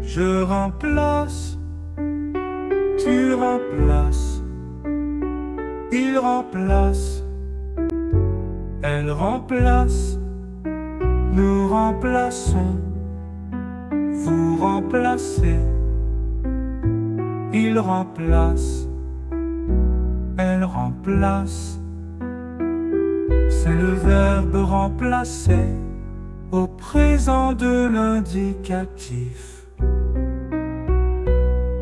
Je remplace, tu remplaces, il remplace, elle remplace, nous remplaçons, vous remplacez, il remplace, elle remplace. C'est le verbe remplacer au présent de l'indicatif.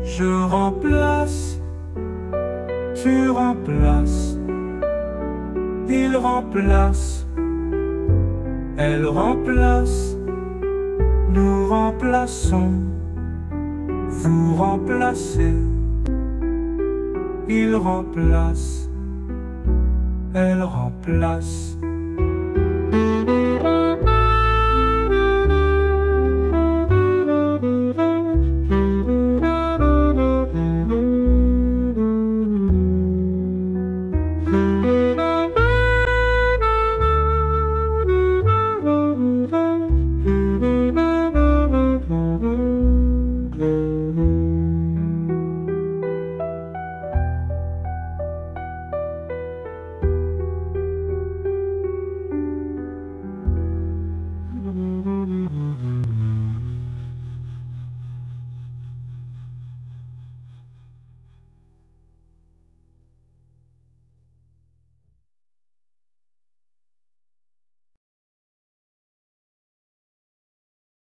Je remplace, tu remplaces, il remplace, elle remplace, nous remplaçons, vous remplacez, il remplace, elle remplace.